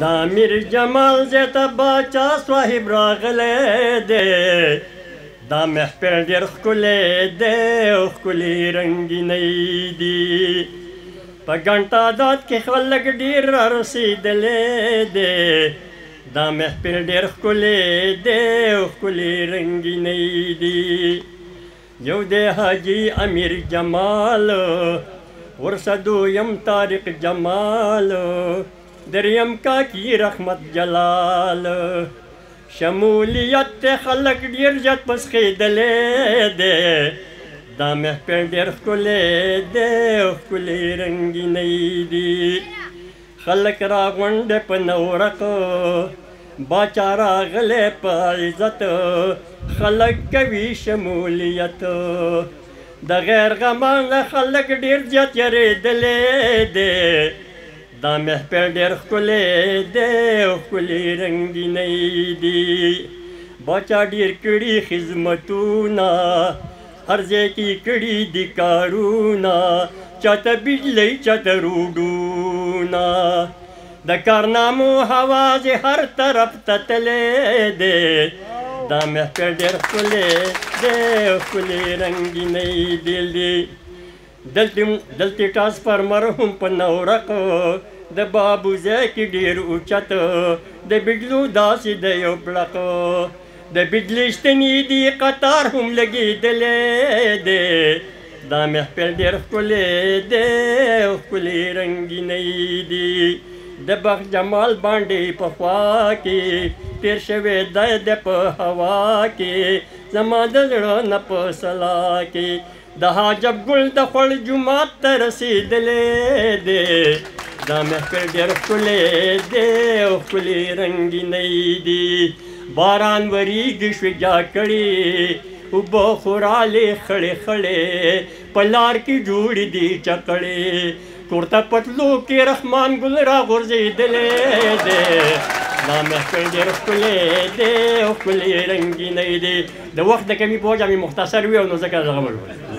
دا امیر جمال زیتا باچا صاحب راغلی دی دا محفل ډېر ښکلی دی او ښکلې رنګینۍ دي په ګڼ تعداد کې خلک ډېر رارسېدلی دی دا محفل ډېر ښکلی دی او ښکلې رنګینۍ دي یو دی حاجي امیر جمال ورسه دویم طارق جمال دریم کا کی رحمت جلال شمولیت ته خلق ډیر جت پس خېدلې دې دا مه په ډیر خلې دې خلې رنگینې دي خلق را غوند په نورق باچا را غلې په عزت خلق کوي شمولیت د غیر غمان خلق ډیر جت یری دلې دې دا محفل ډېر ښکلی دی ښکلی رنګینۍ دي باچا ډېر کړي خدمتونه هر ځای کې کړي دي کارونه چاته بجلی چاته روډونه د کارنامو حواز هر طرف ته تللی دی دا محفل ډېر ښکلی دی ښکلی رنګینۍ دل دی دلته دلته ټرانسفارمر هم په نورق د بابو ځای کې ډیر اوچت د بجلو داسې د یو بلق د بجلی شتنې دی قطار هم لګېدلې دی دا محفل ډېر ښکلی دی ښکلي رنګینۍ دی د بخ جمال باندې په خوا کې تیر شوی دی د په هوا کې زما د زړه نه په سلا کې د حاجب ګل د خړ جمعات ته رسیدلې دی دا محفل ډېر ښکلی دی او ښکلې رنګینۍ دی باران وریږي شویجا کړي اوبه خو رالې خړې خړې په لار کې جوړې دي چکړې کورته پتلو کې رحمان ګل را غورځېدلې دی دا محفل ډېر ښکلی دی او ښکلې رنګینۍ دی د وخت د کمي په وجه مې مختصر وي او نو ځکه دغه مړ